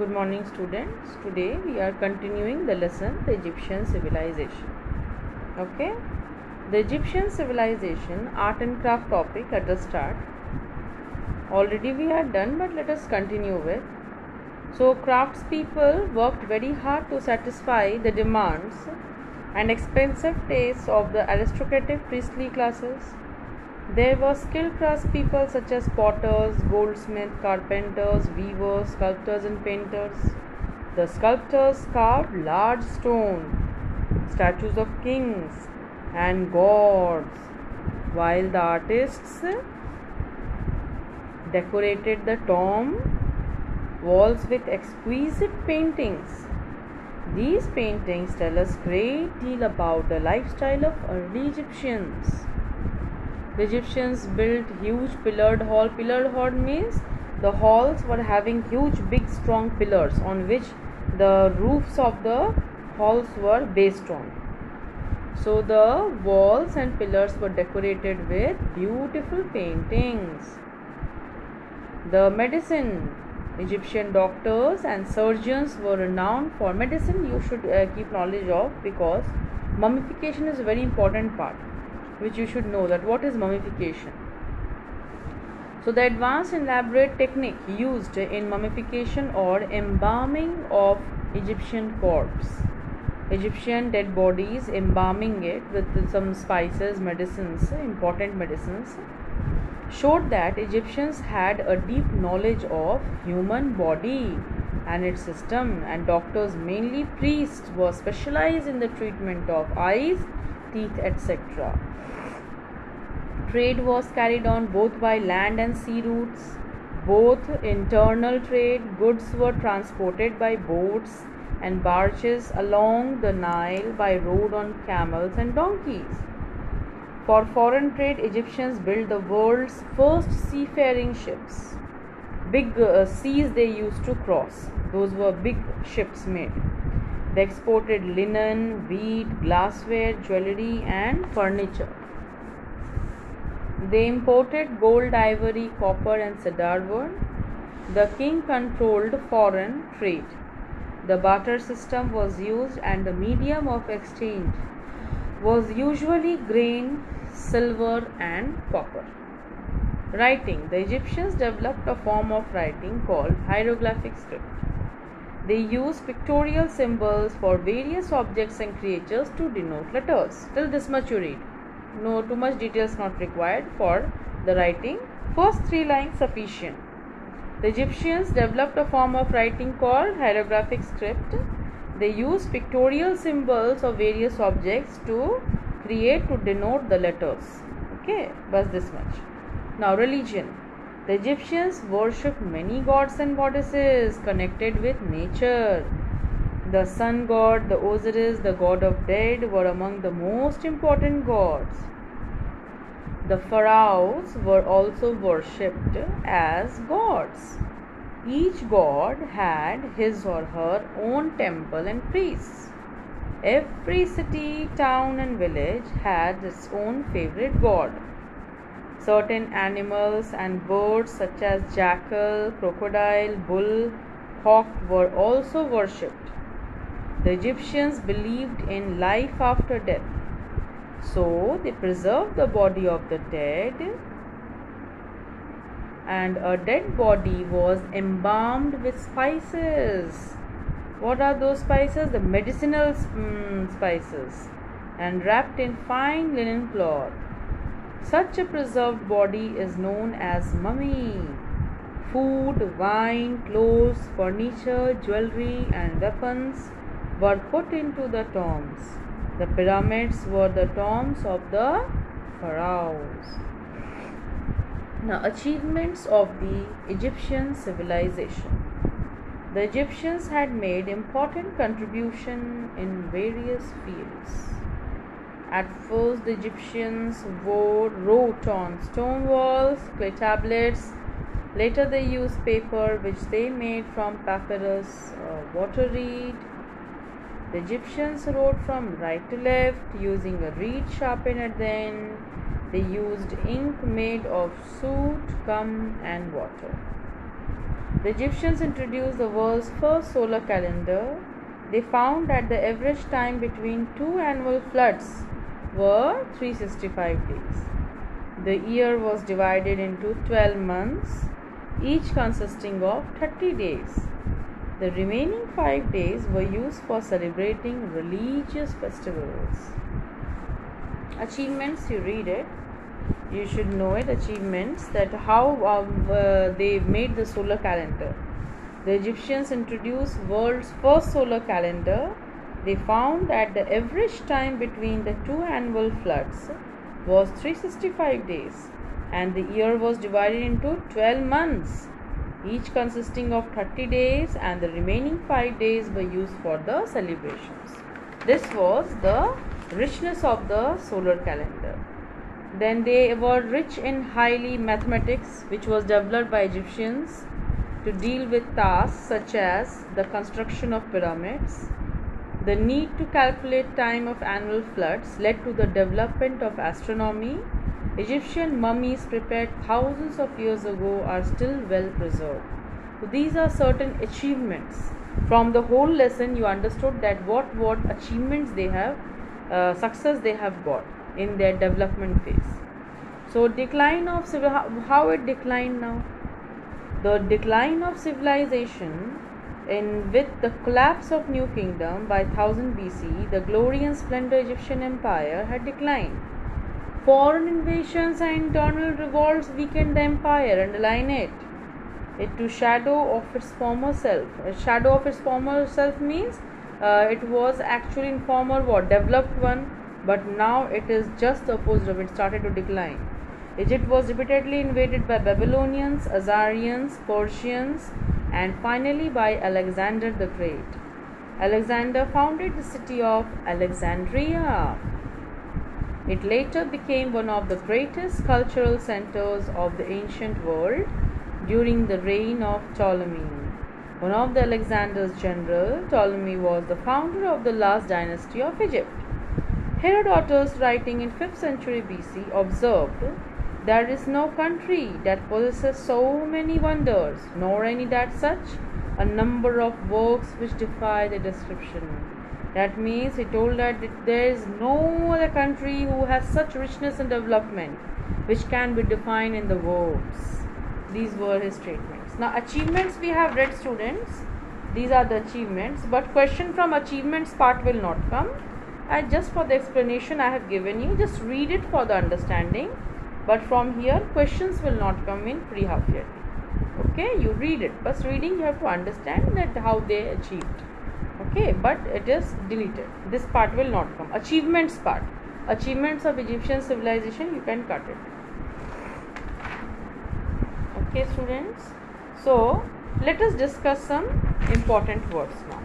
Good morning, students. Today we are continuing the lesson The Egyptian Civilization. Okay, the Egyptian Civilization art and craft topic at the start. Already we are done, but let us continue with. So, craftspeople worked very hard to satisfy the demands and expensive tastes of the aristocratic priestly classes. There were skilled craftspeople such as potters, goldsmiths, carpenters, weavers, sculptors, and painters. The sculptors carved large stone statues of kings and gods, while the artists decorated the tomb walls with exquisite paintings. These paintings tell us great deal about the lifestyle of early Egyptians. The Egyptians built huge pillared hall. Pillared hall means the halls were having huge, big, strong pillars on which the roofs of the halls were based on. So the walls and pillars were decorated with beautiful paintings. The medicine Egyptian doctors and surgeons were renowned for medicine. You should uh, keep knowledge of because mummification is a very important part which you should know that what is mummification? So the advanced and elaborate technique used in mummification or embalming of egyptian corpse. Egyptian dead bodies embalming it with some spices medicines important medicines showed that egyptians had a deep knowledge of human body and its system and doctors mainly priests were specialized in the treatment of eyes teeth etc Trade was carried on both by land and sea routes. Both internal trade, goods were transported by boats and barges along the Nile by road on camels and donkeys. For foreign trade, Egyptians built the world's first seafaring ships. Big uh, seas they used to cross, those were big ships made. They exported linen, wheat, glassware, jewelry, and furniture. They imported gold, ivory, copper, and cedar wood. The king controlled foreign trade. The barter system was used, and the medium of exchange was usually grain, silver, and copper. Writing The Egyptians developed a form of writing called hieroglyphic script. They use pictorial symbols for various objects and creatures to denote letters. Till this much you read. No too much details not required for the writing. First three lines sufficient. The egyptians developed a form of writing called hieroglyphic script. They used pictorial symbols of various objects to create to denote the letters. Okay but this much. Now religion the egyptians worshipped many gods and goddesses connected with nature the sun god, the Osiris, the god of dead, were among the most important gods. The pharaohs were also worshipped as gods. Each god had his or her own temple and priests. Every city, town, and village had its own favorite god. Certain animals and birds, such as jackal, crocodile, bull, hawk, were also worshipped. The Egyptians believed in life after death. So they preserved the body of the dead and a dead body was embalmed with spices. What are those spices? The medicinal mm, spices and wrapped in fine linen cloth. Such a preserved body is known as mummy. Food, wine, clothes, furniture, jewelry, and weapons were put into the tombs. The pyramids were the tombs of the pharaohs. Now, achievements of the Egyptian civilization. The Egyptians had made important contribution in various fields. At first, the Egyptians wore, wrote on stone walls, clay tablets. Later, they used paper, which they made from papyrus, uh, water reed, the Egyptians wrote from right to left using a reed sharpened at the end. They used ink made of soot, gum, and water. The Egyptians introduced the world's first solar calendar. They found that the average time between two annual floods were 365 days. The year was divided into 12 months, each consisting of 30 days. The remaining 5 days were used for celebrating religious festivals. Achievements, you read it. You should know it. Achievements that how um, uh, they made the solar calendar. The Egyptians introduced world's first solar calendar. They found that the average time between the two annual floods was 365 days and the year was divided into 12 months each consisting of 30 days and the remaining 5 days were used for the celebrations. This was the richness of the solar calendar. Then they were rich in highly mathematics which was developed by egyptians to deal with tasks such as the construction of pyramids the need to calculate time of annual floods led to the development of astronomy. Egyptian mummies prepared thousands of years ago are still well preserved. So these are certain achievements. From the whole lesson, you understood that what what achievements they have, uh, success they have got in their development phase. So decline of how it declined now? The decline of civilization in with the collapse of New Kingdom by 1000 BC, the glory and splendor Egyptian empire had declined. Foreign invasions and internal revolts weakened the empire. Underline it. It to shadow of its former self. A shadow of its former self means uh, it was actually in former what developed one, but now it is just the opposite of it. Started to decline. Egypt was repeatedly invaded by Babylonians, Assyrians, Persians, and finally by Alexander the Great. Alexander founded the city of Alexandria. It later became one of the greatest cultural centers of the ancient world during the reign of Ptolemy. One of the Alexander's generals, Ptolemy was the founder of the last dynasty of Egypt. Herodotus, writing in 5th century BC, observed there is no country that possesses so many wonders, nor any that such a number of works which defy the description. That means he told that there is no other country who has such richness and development which can be defined in the words. These were his statements. Now, achievements we have read, students. These are the achievements, but question from achievements part will not come. And just for the explanation I have given you, just read it for the understanding but from here questions will not come in pre-half yearly okay you read it. But reading you have to understand that how they achieved. Okay but it is deleted. This part will not come. Achievements part. Achievements of egyptian civilization you can cut it. Okay students. So let us discuss some important words now.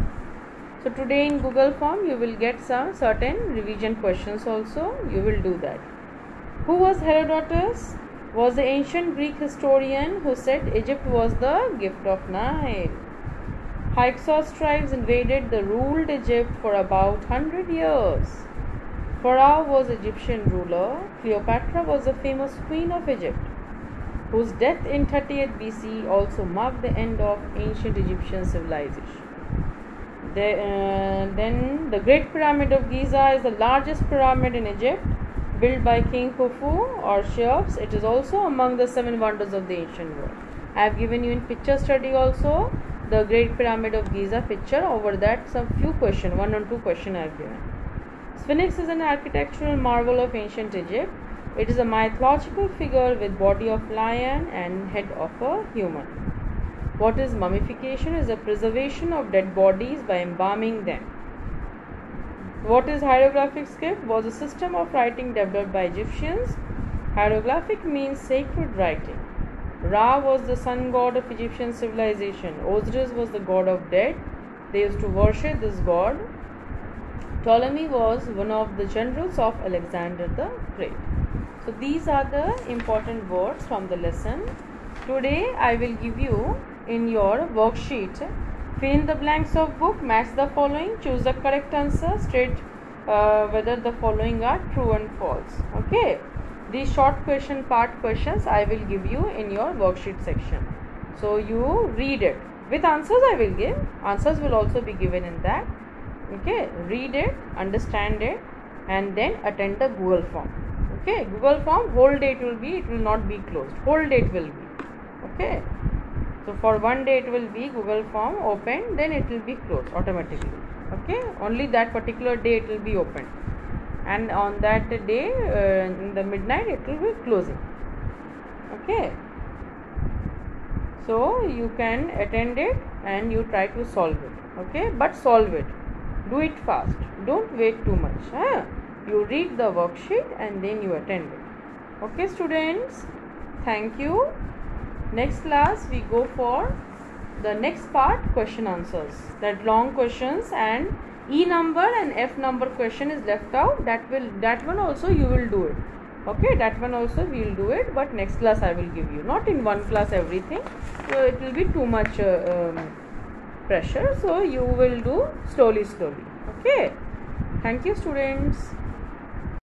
So today in google form you will get some certain revision questions also. You will do that who was Herodotus? Was the ancient Greek historian who said Egypt was the gift of Nile. Hyksos tribes invaded the ruled Egypt for about 100 years. Pharaoh was Egyptian ruler. Cleopatra was a famous queen of Egypt, whose death in 38 BC also marked the end of ancient Egyptian civilization. The, uh, then the Great Pyramid of Giza is the largest pyramid in Egypt built by King Khufu or Cheops. It is also among the seven wonders of the ancient world. I have given you in picture study also the Great Pyramid of Giza picture. Over that, some few question, one or two question I have given. Sphinx is an architectural marvel of ancient Egypt. It is a mythological figure with body of lion and head of a human. What is mummification? Is the preservation of dead bodies by embalming them. What is hieroglyphic script? Was a system of writing developed by Egyptians. Hieroglyphic means sacred writing. Ra was the sun god of Egyptian civilization. Osiris was the god of dead. They used to worship this god. Ptolemy was one of the generals of Alexander the Great. So these are the important words from the lesson. Today I will give you in your worksheet Fill in the blanks of book, match the following, choose the correct answer, state uh, whether the following are true and false. Okay. These short question part questions I will give you in your worksheet section. so you read it. With answers i will give answers will also be given in that. Okay? Read it understand it and then attend the google form. Okay? Google form whole it will be it will not be closed. Whole it will be. Okay so for one day it will be google form open then it will be closed automatically. Okay? Only that particular day it will be open and on that day uh, in the midnight it will be closing. Okay? So you can attend it and you try to solve it. Okay? But solve it. Do it fast. Don't wait too much huh? you read the worksheet and then you attend it. Okay students? Thank you next class we go for the next part question answers. That long questions and e number and f number question is left out. That will that one also you will do it. Okay that one also we will do it but next class i will give you. Not in one class everything so it will be too much uh, um, pressure. So you will do slowly slowly. Okay. Thank you students